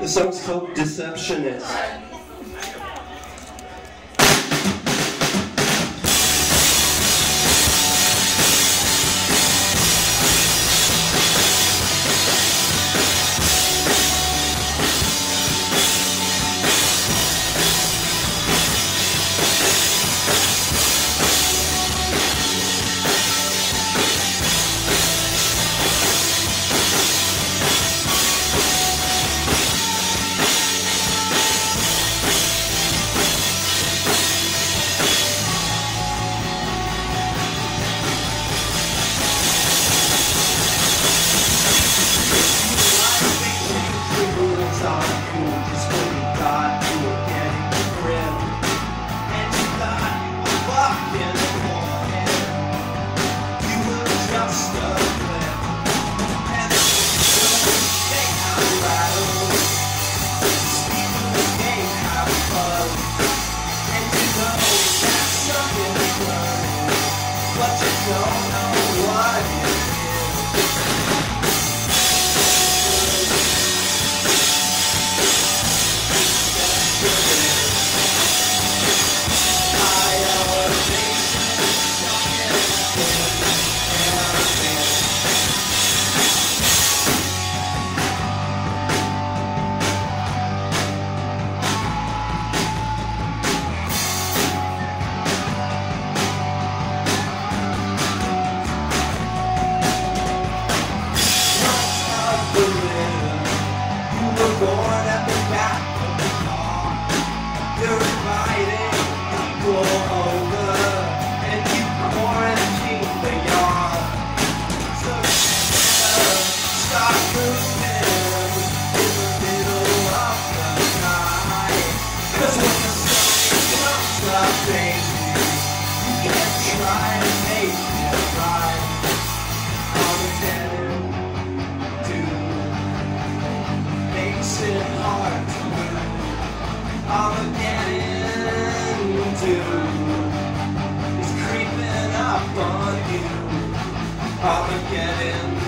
The song's called Deceptionist. The song's called Deceptionist. Armageddon is creeping up on you. Armageddon Armageddon is creeping up on you.